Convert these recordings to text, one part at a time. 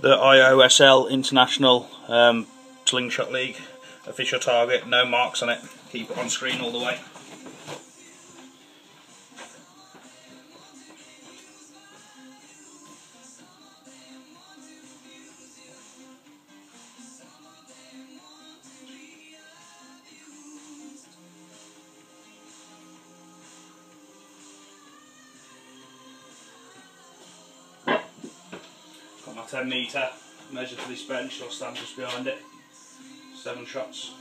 the IOSL International um, Slingshot League official target, no marks on it, keep it on screen all the way. Got 10 metre measure for this bench, I'll stand just behind it. Seven shots.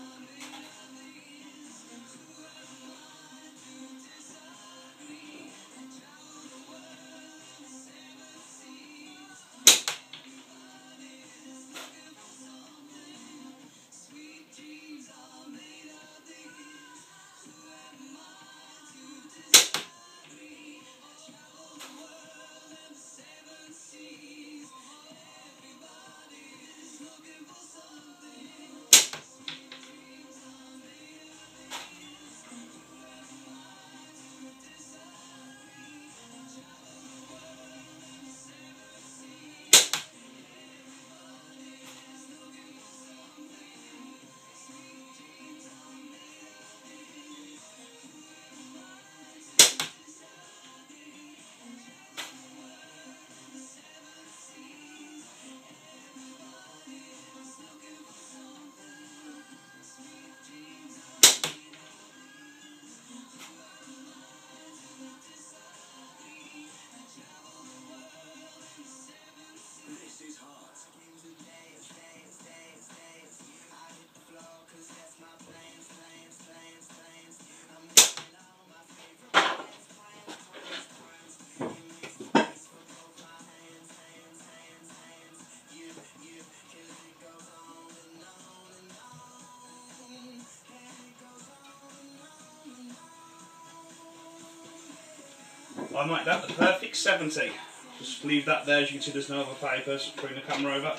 I make that the perfect 70. Just leave that there, as you can see there's no other papers. Bring the camera over.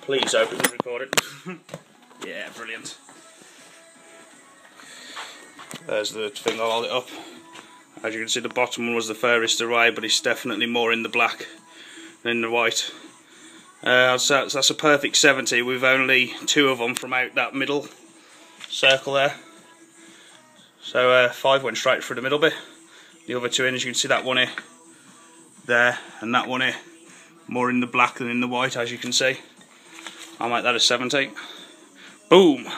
Please open recorded. yeah, brilliant. There's the thing, I'll hold it up. As you can see the bottom one was the furthest away, but it's definitely more in the black than in the white. Uh, so that's a perfect 70 with only two of them from out that middle circle there. So uh, five went straight through the middle bit. The other two in, as you can see that one here, there, and that one here, more in the black than in the white, as you can see. I'll make that a 17. Boom!